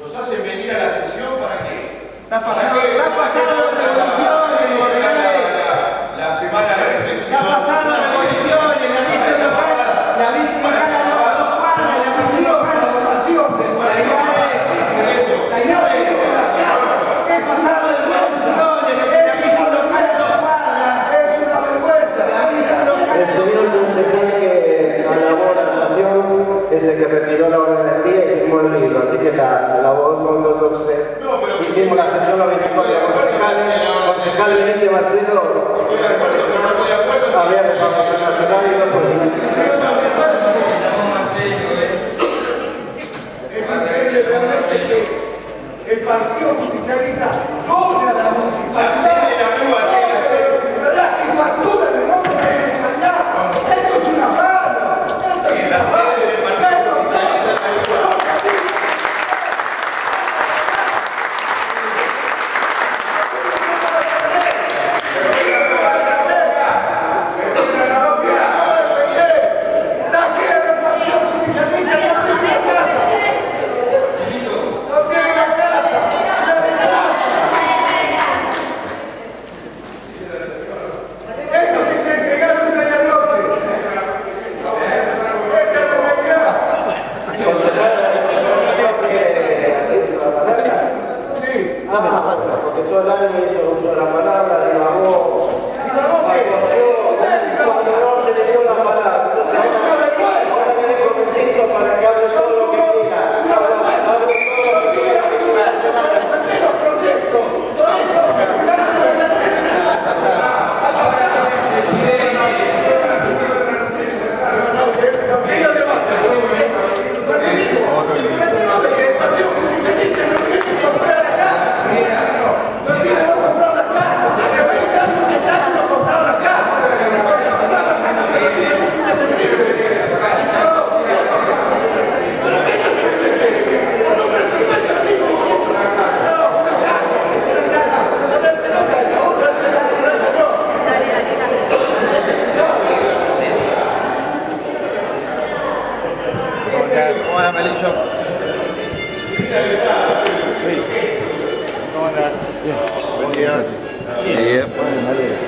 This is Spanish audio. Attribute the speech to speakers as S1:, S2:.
S1: Nos hacen venir a la sesión para qué?
S2: Está
S1: ¿Para
S2: pasando,
S1: qué?
S2: está pasando
S1: ¿Para qué cortan la- qué cortan la- la- La semana de reflexión.
S2: Está pasando revoluciones, la vista local, la vista local a dos la pasión, la votación, inauguración de. Es pasado de revoluciones, vista local a cuadras. Es una vergüenza. La vista local
S3: El señor que la nación es el que retiró la y firmó el libro, así que la.
S1: No, pero-
S3: Hicimos la sesión los 24 concejal, concejal Benítez Marcelo,
S1: Estoy de acuerdo, pero no estoy de acuerdo. en que
S3: había
S1: se
S3: de Partido Nacional y no político.
S2: Es increíble realmente que el Partido Justicialista dona la municipalidad.
S1: Hacele la púa, che, hacele.
S2: La factura de nombre de la municipalidad. Esto es una farsa. Esto es
S1: En
S2: una
S1: la sede del Partido
S2: Esto es
S1: Socialista de Uruguay.
S2: Saquen el Partido Justicialista y no tiene la casa. No tiene la casa. No tiene la casa. Esto se está entregando en medianoche. Esta es la realidad.
S3: Porque todo el año hizo uso de la palabra, divagó, balbuceó, cuando no se le dio la palabra. Entonces, ahora le dejo un besito para que hable todo lo que quiera. Hable todo lo que quiera.
S4: Hola, Melillo. ¿Cómo andás? Bien. Buen día.
S5: Bien.